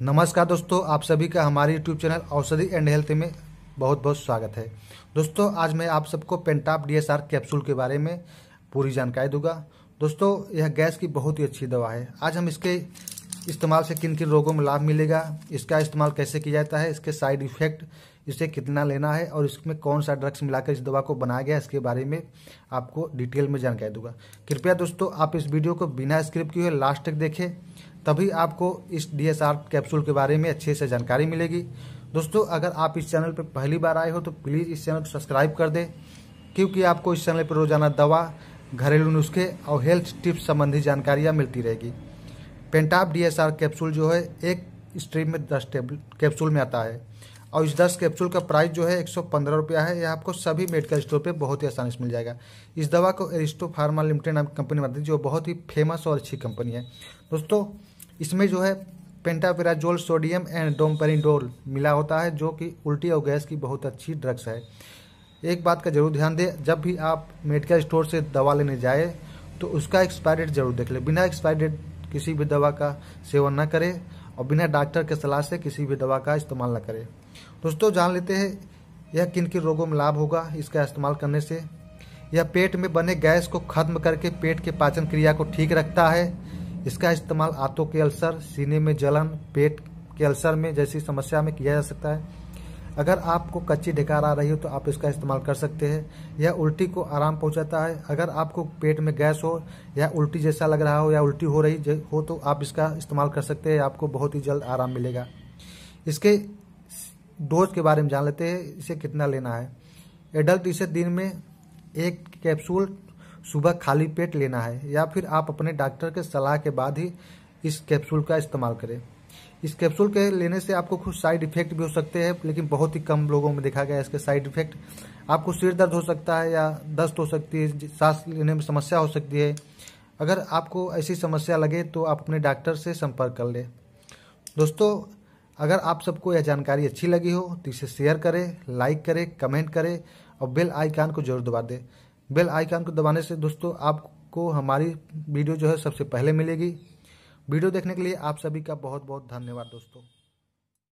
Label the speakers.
Speaker 1: नमस्कार दोस्तों, आप सभी का हमारे YouTube channel Aushadhi and health में बहुत बहुत स्वागत है। दोस्तों, आज मैं आप सबको पेंटाप डीएसआर कैप्सूल के बारे में पूरी जानकारी दूँगा। दोस्तों, यह गैस की बहुत ही अच्छी दवा है। आज हम इसके इस्तेमाल से किन किन रोगों में लाभ मिलेगा, इसका इस्तेमाल कैसे किया जाता है, इसके साइड इफ़ेक्ट, इसे कितना लेना है और इसमें कौन सा ड्रग्स मिलाकर इस दवा को बनाया गया इसके बारे में आपको डिटेल में जानकारी दूँगा। कृपया दोस्तों, आप इस वीडियो को बिना स्क्रिप्ट किए लास्ट तक देखें। तभी आपको इस डीएसआर कैप्सूल के बारे में अच्छे से जानकारी मिलेगी। दोस्तों, अगर आप इस चैनल पर पहली बार आए हो तो प्लीज़ इस चैनल को सब्सक्राइब कर दें, क्योंकि आपको इस चैनल पर रोज़ाना दवा, घरेलू नुस्खे और हेल्थ टिप्स संबंधी जानकारियाँ मिलती रहेगी। पेंटाप डीएसआर कैप्सूल जो है, एक स्ट्रीम में दस कैप्सूल में आता है और इस दस कैप्सूल का प्राइस जो है, एक सौ पंद्रह रुपया है। यह आपको सभी मेडिकल स्टोर पे बहुत ही आसानी से मिल जाएगा। इस दवा को एरिस्टो फार्मा लिमिटेड नाम कंपनी बनाती है, जो बहुत ही फ़ेमस और अच्छी कंपनी है। दोस्तों इसमें जो है पेंटापेराजोल सोडियम एंड डोमपेरिडोल मिला होता है, जो कि उल्टी और गैस की बहुत अच्छी ड्रग्स है। एक बात का ज़रूर ध्यान दें, जब भी आप मेडिकल स्टोर से दवा लेने जाए तो उसका एक्सपायरी डेट ज़रूर देख लें। बिना एक्सपायरी डेट किसी भी दवा का सेवन न करें और बिना डॉक्टर के सलाह से किसी भी दवा का इस्तेमाल न करें। दोस्तों, जान लेते हैं, यह किन किन रोगों में लाभ होगा इसका इस्तेमाल करने से। यह पेट में बने गैस को खत्म करके पेट के पाचन क्रिया को ठीक रखता है। इसका इस्तेमाल आंतों के अल्सर, सीने में जलन, पेट के अल्सर में जैसी समस्या में किया जा सकता है। अगर आपको कच्ची ढिकार आ रही हो तो आप इसका इस्तेमाल कर सकते हैं। यह उल्टी को आराम पहुंचाता है। अगर आपको पेट में गैस हो या उल्टी जैसा लग रहा हो या उल्टी हो रही हो तो आप इसका इस्तेमाल कर सकते हैं। आपको बहुत ही जल्द आराम मिलेगा। इसके डोज के बारे में जान लेते हैं। इसे कितना लेना है? एडल्ट इसे दिन में एक कैप्सूल सुबह खाली पेट लेना है या फिर आप अपने डॉक्टर के सलाह के बाद ही इस कैप्सूल का इस्तेमाल करें। इस कैप्सूल के लेने से आपको कुछ साइड इफ़ेक्ट भी हो सकते हैं, लेकिन बहुत ही कम लोगों में देखा गया इसके साइड इफ़ेक्ट। आपको सिर दर्द हो सकता है या दस्त हो सकती है सांस लेने में समस्या हो सकती है। अगर आपको ऐसी समस्या लगे तो आप अपने डॉक्टर से संपर्क कर लें। दोस्तों, अगर आप सबको यह जानकारी अच्छी लगी हो तो इसे शेयर करें, लाइक करें, कमेंट करें और बेल आइकान को ज़रूर दबा दें। बेल आइकन को दबाने से दोस्तों आपको हमारी वीडियो जो है सबसे पहले मिलेगी। वीडियो देखने के लिए आप सभी का बहुत बहुत धन्यवाद दोस्तों।